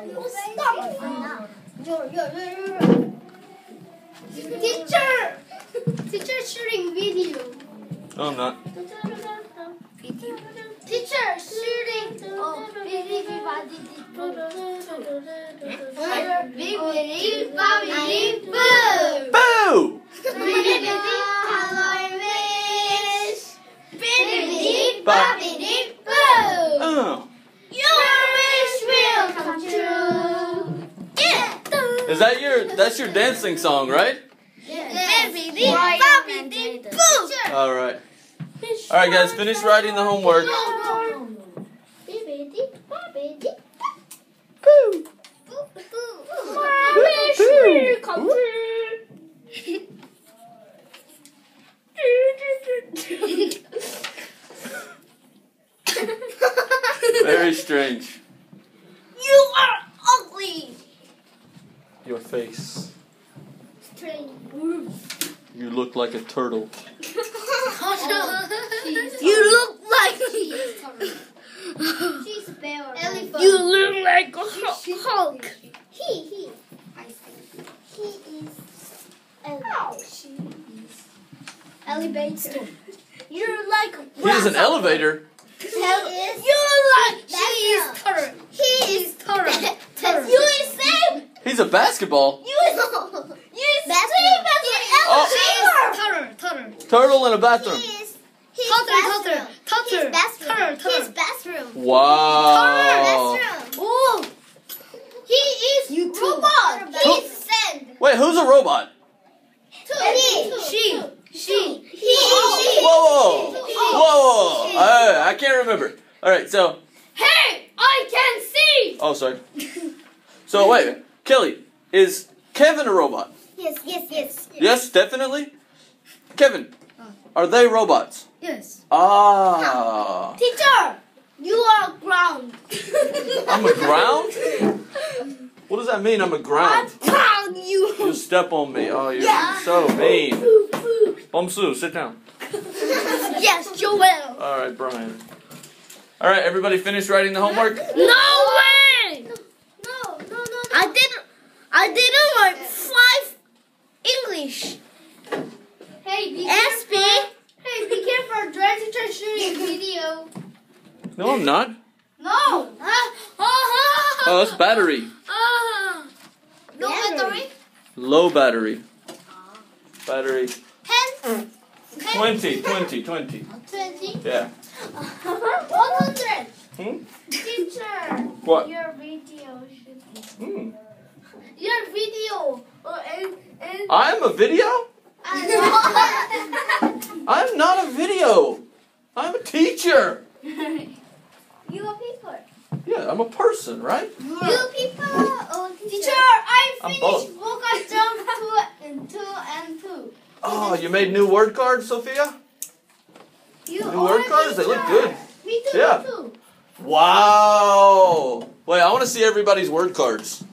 Stop. Teacher. Teacher shooting video. No, I'm not. Teacher shooting. Oh, bibbidi bobbidi Bibbidi bobbidi boo. That your that's your dancing song, right? Bibbidi bobbidi. All right. All right, guys, finish writing the homework. Bibbidi bobbidi Boo! boo. My wish will come true. Very strange. You are ugly. Your face. Strange. You look like a turtle. you look like she's a bear. You look like a She's Hulk. He he. I say he is. Elephant. She is. Elevator. You're like. He's an elevator. He is. You like she is not- turtle. He is Turtle. Turtle. You is same. He's a basketball. You is. You is same as an elevator. Turtle. Turtle. Turtle in a bathroom. He is. He's Tutter, bathroom. tutter, He's tutter, bathroom. tutter, tutter. He's bathroom. Wow. Bathroom. Oh, He is You robot. He Who- is sand. Wait, who's a robot? He. she, she. He. She. Whoa, whoa, whoa! I, I can't remember. All right, so Hey, I can see. oh, sorry. So wait, Kelly, is Kevin a robot? Yes, yes, yes. Yes, definitely. Kevin, are they robots? Yes. Ah, Teacher, you are ground. I'm a ground. What does that mean? I'm a ground. Proud you. You step on me. Oh, you're so mean. Bumsu, sit down. Yes, Joel. All right, Brian. All right, everybody, finish writing the homework. No way. No, no, no, no. I didn't. I didn't write five English. Hey, be SB. careful. Hey, be careful. Dread teacher shooting video. No, I'm not. No. Oh, that's battery. No battery. Low battery. Battery. Ten. 20, 20, 20. Twenty. Yeah. One hundred. Hmm? Teacher. What? Your video should. be. Hmm. Your video. Uh, and and. I'm a video? I'm a teacher. you a people. Yeah, I'm a person, right? You people. Oh, teacher, I I'm finished vocal jump two and two and two. Oh, you made new word cards, Sophia? You New word cards? They look good. Me too. Yeah. Me too. Wow. Wait, I want to see everybody's word cards.